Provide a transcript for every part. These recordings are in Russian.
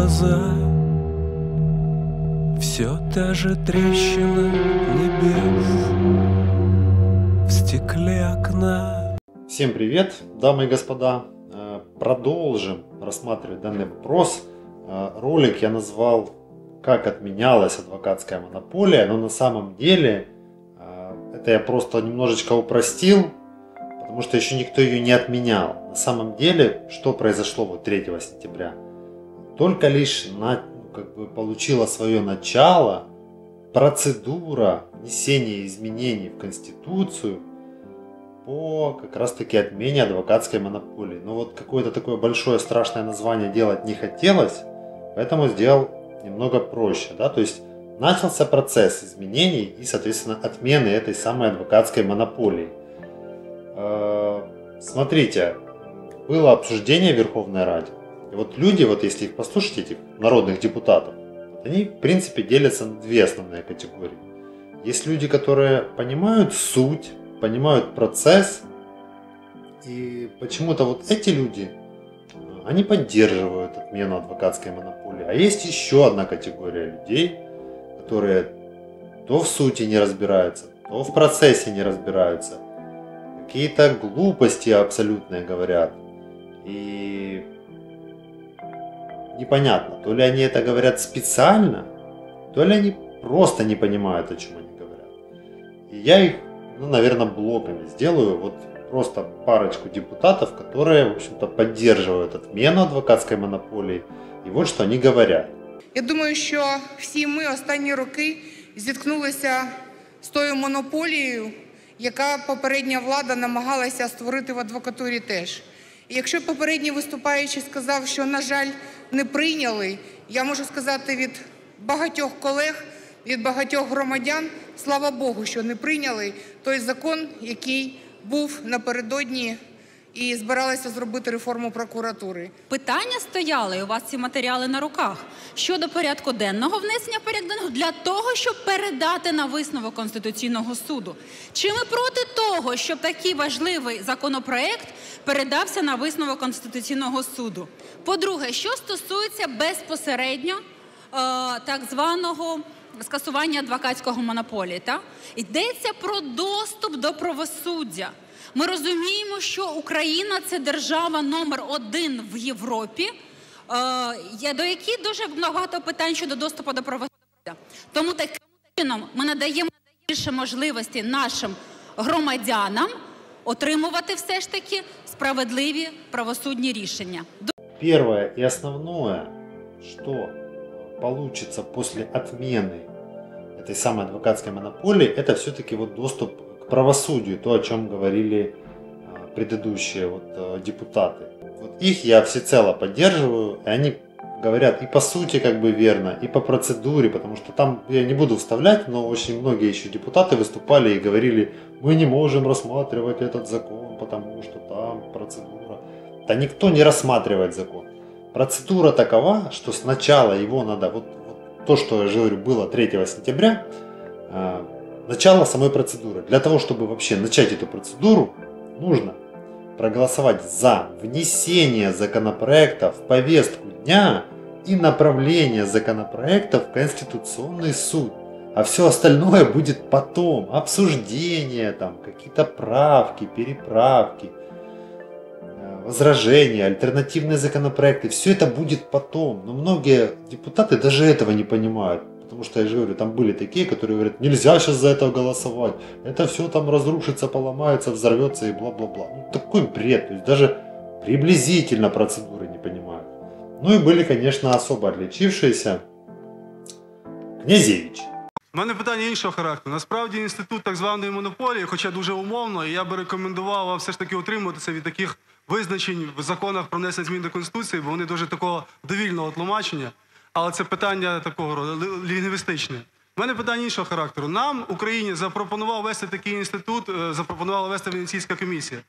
глаза Все та же трещина небес В стекле окна Всем привет, дамы и господа. Э, Продолжим рассматривать данный вопрос. Э, Ролик я назвал «Как отменялась адвокатская монополия», но на самом деле э, это я просто немножечко упростил, потому что еще никто ее не отменял. На самом деле, что произошло вот 3 сентября? Только лишь на, как бы получила свое начало процедура внесения изменений в Конституцию по как раз таки отмене адвокатской монополии. Но вот какое-то такое большое страшное название делать не хотелось, поэтому сделал немного проще. Да? То есть начался процесс изменений и, соответственно, отмены этой самой адвокатской монополии. Э, Смотрите, было обсуждение в Верховной Раде. И вот люди, вот если их послушать, этих народных депутатов, они, в принципе, делятся на две основные категории. Есть люди, которые понимают суть, понимают процесс, и почему-то вот эти люди, они поддерживают отмену адвокатской монополии. А есть еще одна категория людей, которые то в сути не разбираются, то в процессе не разбираются, какие-то глупости абсолютные говорят. И непонятно, то ли они это говорят специально, то ли они просто не понимают, о чем они говорят. И я их, ну, наверное, блоками сделаю. Вот просто парочку депутатов, которые, в общем-то, поддерживают отмену адвокатской монополии. І от що вони говорять. Я думаю, що всі ми останні роки зіткнулися з тою монополією, яка попередня влада намагалася створити в адвокатурі теж. І якщо попередній виступаючий сказав, що, на жаль, не прийняли, я можу сказати від багатьох колег, від багатьох громадян, слава Богу, що не прийняли той закон, який був напередодні і збиралися зробити реформу прокуратури. Питання стояли, і у вас ці матеріали на руках щодо порядку денного внесення порядку денного для того, щоб передати на висновок Конституційного суду. Чи ми проти того, щоб такий важливий законопроект передався на висновок Конституційного суду? По-друге, що стосується безпосередньо е, так званого скасування адвокатського монополії, та йдеться про доступ до правосуддя. Ми розуміємо, що Україна це держава номер один в Європі, е, є- до якій дуже багато питань щодо доступу до правосуддя. Тому таким чином ми надаємо більше можливості нашим громадянам отримувати все ж таки справедливі правосудні рішення. Первое и основное, что получится после отмены этой самой адвокатской монополии, это все-таки вот доступ к правосудию, то, о чем говорили а, предыдущие вот, а, депутаты. Вот их я всецело поддерживаю, и они говорят и по сути как бы верно, и по процедуре, потому что там я не буду вставлять, но очень многие еще депутаты выступали и говорили, мы не можем рассматривать этот закон, потому что там процедура. Да никто не рассматривает закон. Процедура такова, что сначала его надо, вот, вот то, что я же говорю, было 3 сентября, э, начало самой процедуры. Для того, чтобы вообще начать эту процедуру, нужно проголосовать за внесение законопроекта в повестку дня и направление законопроекта в Конституционный суд. А все остальное будет потом. Обсуждение, там, какие-то правки, переправки, э, возражения, альтернативные законопроекты. Все это будет потом. Но многие депутаты даже этого не понимают. Потому что, я же говорю, там были такие, которые говорят, нельзя сейчас за это голосовать. Это все там разрушится, поломается, взорвется и бла-бла-бла. Ну, такой бред. То есть даже приблизительно процедуры не понимают. Ну и были, конечно, особо отличившиеся. Князевич. У мене питання іншого характеру. Насправді інститут так званої монополії, хоча дуже умовно, і я би рекомендував вам все ж таки утримуватися від таких визначень в законах про внесення змін до Конституції, бо вони дуже такого довільного тлумачення. Але це питання такого роду ли- лінгвістичне. У мене питання іншого характеру. Нам, Україні, запропонував вести такий інститут, е, запропонувала вести Венеційська комісія.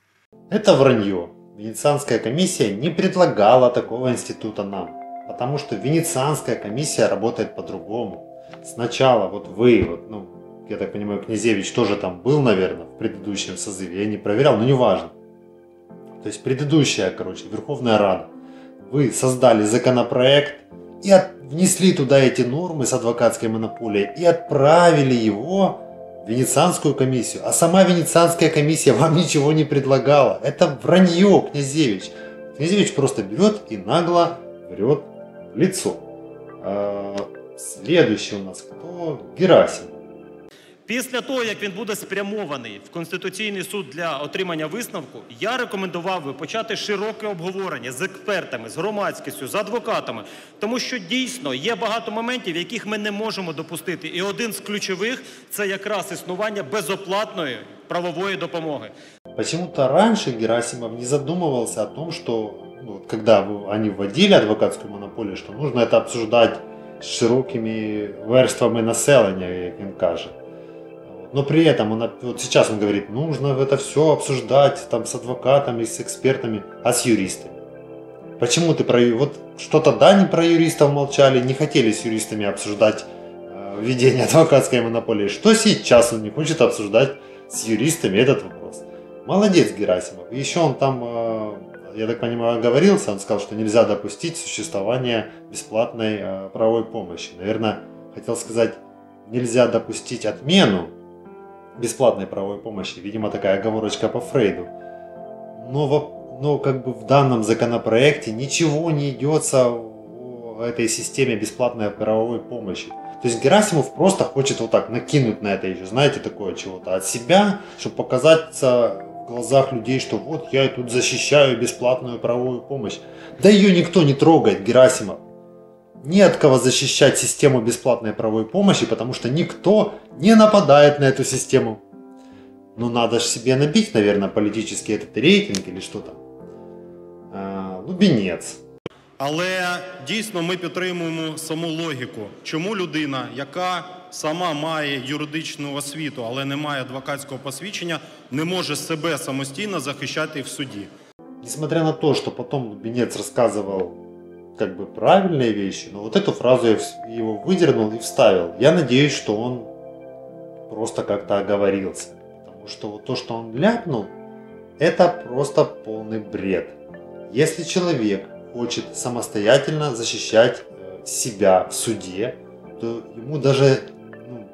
Это вранье. Венецианская комиссия не предлагала такого института нам. Потому что Венецианская комиссия работает по-другому. Сначала вот вы, вот, ну, я так понимаю, Князевич тоже там был, наверное, в предыдущем созыве. Я не проверял, но неважно. То есть предыдущая, короче, Верховная Рада. Вы создали законопроект, и от, внесли туда эти нормы с адвокатской монополией и отправили его в Венецианскую комиссию. А сама Венецианская комиссия вам ничего не предлагала. Это вранье, Князевич. Князевич просто берет и нагло врет лицо. А, следующий у нас кто? Герасим. Після того, як він буде спрямований в Конституційний суд для отримання висновку, я рекомендував би почати широке обговорення з експертами, з громадськістю, з адвокатами, тому що дійсно є багато моментів, яких ми не можемо допустити. І один з ключових це якраз існування безоплатної правової допомоги. Почему-то раньше Герасимов не задумывался о том, что ну, вот когда вы- они вводили адвокатскую монополию, что нужно это обсуждать с широкими верствами населения, як він каже. Но при этом он, вот сейчас он говорит, нужно это все обсуждать там с адвокатами, с экспертами, а с юристами. Почему ты про вот что-то да не про юристов молчали, не хотели с юристами обсуждать э, введение адвокатской монополии. Что сейчас он не хочет обсуждать с юристами этот вопрос? Молодец Герасимов. Еще он там, э, я так понимаю, оговорился, он сказал, что нельзя допустить существование бесплатной э, правовой помощи. Наверное, хотел сказать, нельзя допустить отмену бесплатной правовой помощи. Видимо, такая оговорочка по Фрейду. Но, но как бы в данном законопроекте ничего не идется о этой системе бесплатной правовой помощи. То есть Герасимов просто хочет вот так накинуть на это еще, знаете, такое чего-то от себя, чтобы показаться в глазах людей, что вот я тут защищаю бесплатную правовую помощь. Да ее никто не трогает, Герасимов Не от кого защищать систему бесплатной правовой помощи, потому что никто не нападает на эту систему. Ну, надо же себе набить, наверное, политический этот рейтинг или что там. А, Лубенец. Але дійсно ми підтримуємо саму логіку, чому людина, яка сама має юридичну освіту, але не має адвокатського посвідчення, не може себе самостійно захищати в суді. Несмотря на то, что потом Лубенец рассказывал как бы правильные вещи, но вот эту фразу я его выдернул и вставил. Я надеюсь, что он просто как-то оговорился. Потому что вот то, что он ляпнул, это просто полный бред. Если человек хочет самостоятельно защищать э, себя в суде, то ему даже ну,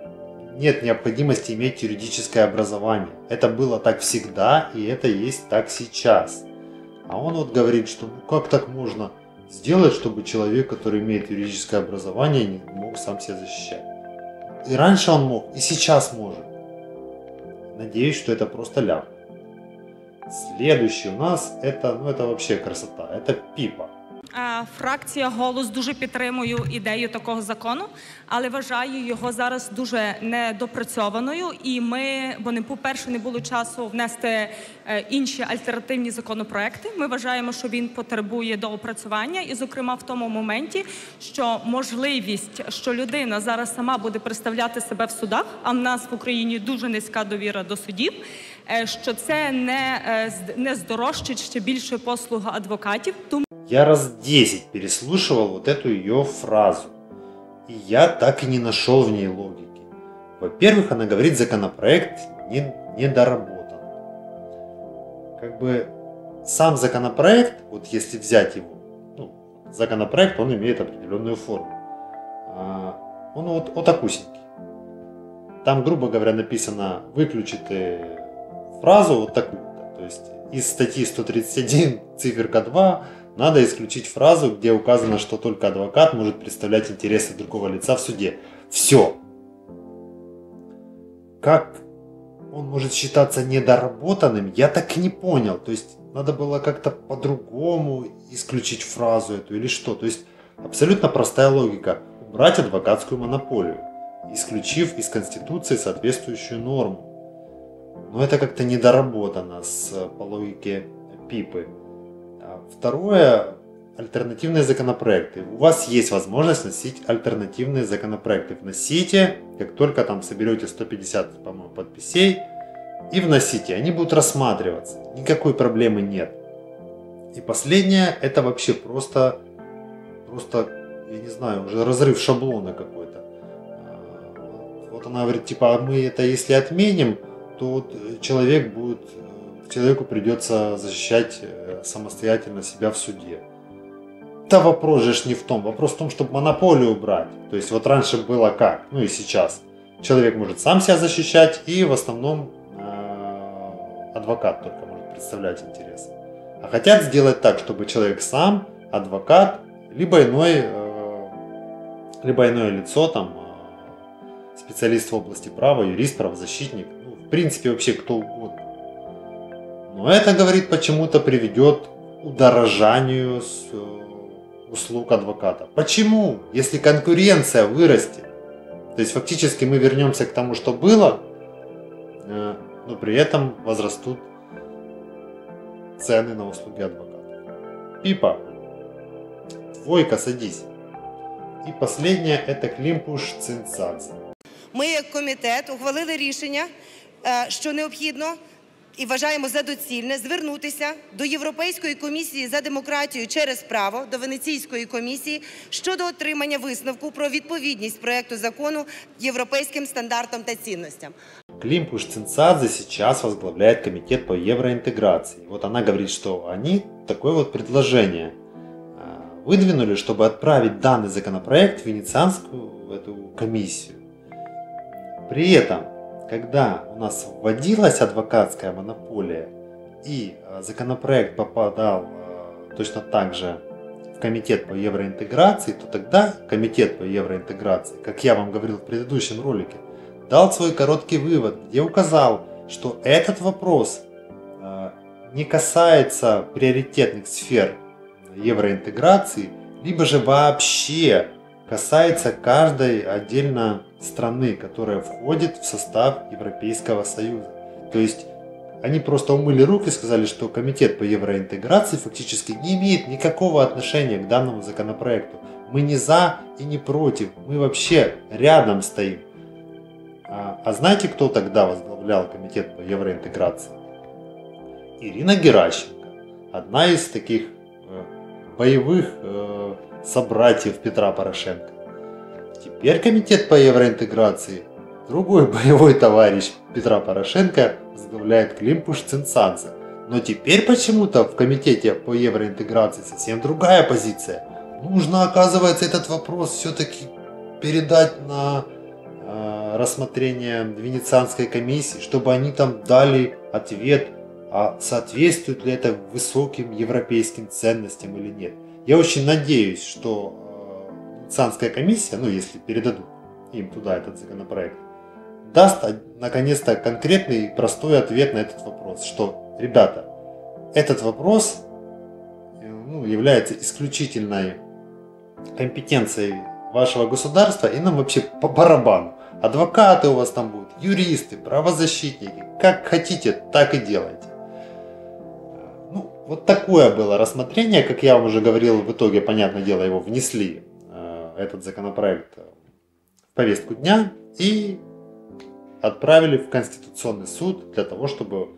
нет необходимости иметь юридическое образование. Это было так всегда, и это есть так сейчас. А он вот говорит, что ну как так можно сделать, чтобы человек, который имеет юридическое образование, не мог сам себя защищать. И раньше он мог, и сейчас может. Надеюсь, что это просто ляп. Следующий у нас это, ну это вообще красота, это Пипа. Е, Фракція голос дуже підтримує ідею такого закону, але вважаю його зараз дуже недопрацьованою. І ми, бо не по-перше, не було часу внести е, інші альтернативні законопроекти. Ми вважаємо, що він потребує доопрацювання, і, зокрема, в тому моменті, що можливість, що людина зараз сама буде представляти себе в судах, а в нас в Україні дуже низька довіра до судів. Що це не, не здорожчить ще більше послуга адвокатів, тому Я раз 10 переслушивал вот эту ее фразу. И я так и не нашел в ней логики. Во-первых, она говорит, законопроект не, недоработан. Как бы сам законопроект, вот если взять его, ну, законопроект, он имеет определенную форму. А, Он вот, вот такусенький. Там, грубо говоря, написано выключите фразу вот такую-то. То есть из статьи 131, циферка 2, надо исключить фразу, где указано, что только адвокат может представлять интересы другого лица в суде. Все. Как он может считаться недоработанным, я так и не понял. То есть надо было как-то по-другому исключить фразу эту или что. То есть абсолютно простая логика. Убрать адвокатскую монополию, исключив из Конституции соответствующую норму. Но это как-то недоработано с, по логике Пипы. А Второе, альтернативные законопроекты. У вас есть возможность носить альтернативные законопроекты. Вносите, как только там соберете 150, по-моему, подписей, и вносите. Они будут рассматриваться. Никакой проблемы нет. И последнее, это вообще просто, просто, я не знаю, уже разрыв шаблона какой-то. А, Вот она говорит, типа, а мы это если отменим, вот э, человек будет, э, человеку придется защищать э, самостоятельно себя в суде. Да вопрос же не в том. Вопрос в том, чтобы монополию убрать. То есть вот раньше было как, ну и сейчас. Человек может сам себя защищать, и в основном адвокат только может представлять интересы. А хотят сделать так, чтобы человек сам, адвокат, либо иной, либо иное лицо, там, специалист в области права, юрист, правозащитник, ну, в принципе вообще кто угодно. Но это, говорит, почему-то приведет к удорожанию э, услуг адвоката. Почему? Если конкуренция вырастет, то есть фактически мы вернемся к тому, что было, э, но при этом возрастут цены на услуги адвоката. Пипа, двойка, садись. І последнє це Клімпуш Цинцадзе. Ми, як комітет, ухвалили рішення, е, що необхідно і вважаємо за доцільне звернутися до Європейської комісії за демократію через право до Венеційської комісії щодо отримання висновку про відповідність проекту закону європейським стандартам та цінностям. Климпуш Цинцадзе сейчас возглавляет комитет по евроинтеграции. Вот она говорит, что они такое вот предложение а, выдвинули, чтобы отправить данный законопроект в Венецианскую эту комиссию. При этом когда у нас вводилась адвокатская монополия и э, законопроект попадал э, точно так же в комитет по евроинтеграции, то тогда комитет по евроинтеграции, как я вам говорил в предыдущем ролике, дал свой короткий вывод, где указал, что этот вопрос э, не касается приоритетных сфер евроинтеграции, либо же вообще касается каждой отдельно страны, которая входит в состав Европейского Союза. То есть они просто умыли руки и сказали, что Комитет по евроинтеграции фактически не имеет никакого отношения к данному законопроекту. Мы не за и не против, мы вообще рядом стоим. А, а знаете, кто тогда возглавлял Комитет по евроинтеграции? Ирина Геращенко, одна из таких э, боевых э, собратьев Петра Порошенко. Теперь комитет по евроинтеграции, другой боевой товарищ Петра Порошенко, возглавляет Климпуш Цинцадзе. Но теперь почему-то в комитете по евроинтеграции совсем другая позиция. Нужно, оказывается, этот вопрос все-таки передать на э, рассмотрение Венецианской комиссии, чтобы они там дали ответ, а соответствует ли это высоким европейским ценностям или нет. Я очень надеюсь, что Венецианская комиссия, ну если передадут им туда этот законопроект, даст наконец-то конкретный и простой ответ на этот вопрос, что, ребята, этот вопрос э, ну, является исключительной компетенцией вашего государства и нам вообще по барабану. Адвокаты у вас там будут, юристы, правозащитники, как хотите, так и делайте. Вот такое было рассмотрение, как я вам уже говорил, в итоге, понятное дело, его внесли этот законопроект в повестку дня и отправили в Конституционный суд для того, чтобы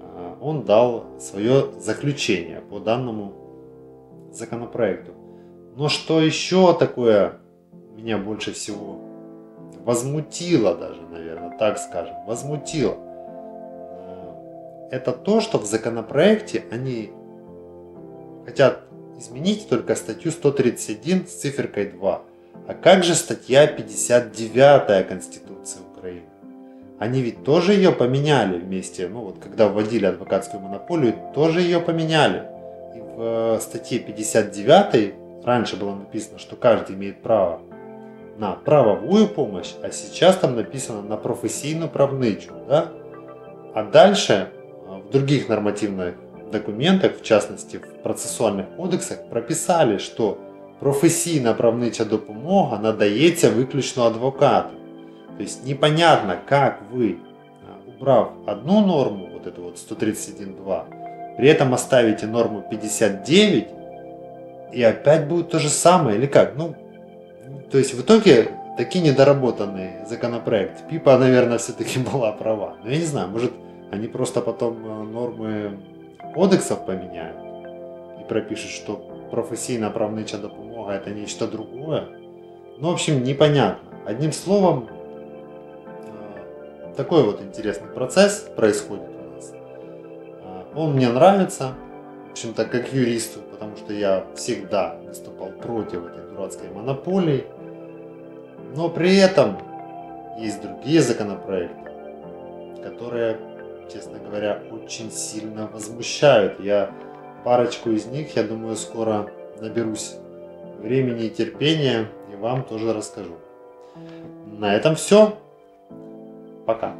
а, он дал свое заключение по данному законопроекту. Но что еще такое меня больше всего возмутило даже, наверное, так скажем, возмутило, это то, что в законопроекте они хотят изменить только статью 131 с циферкой 2. А как же статья 59 Конституции Украины? Они ведь тоже ее поменяли вместе, ну вот когда вводили адвокатскую монополию, тоже ее поменяли. И в э, статье 59 раньше было написано, что каждый имеет право на правовую помощь, а сейчас там написано на профессийную правничу, да? А дальше других нормативных документах, в частности в процесуальних кодексах, прописали, що професійна правнича допомога надається виключно адвокату. То есть непонятно, как вы, убрав одну норму, вот эту вот 131.2, при этом оставите норму 59, и опять будет то же самое, или как? Ну, то есть в итоге такие недоработанный законопроект. Пипа, наверное, все-таки была права. Но я не знаю, может, они просто потом нормы кодексов поменяют и пропишут, что професійна правнича допомога это нечто другое. Ну, в общем, непонятно. Одним словом, э, такой вот интересный процесс происходит у нас. Э, он мне нравится. общем-то, как юристу, потому что я всегда выступал против этой дурацкой монополии. Но при этом есть другие законопроекты, которые, честно говоря, очень сильно возмущают. Я парочку из них, я думаю, скоро наберусь времени и терпения и вам тоже расскажу. На этом все. Пока.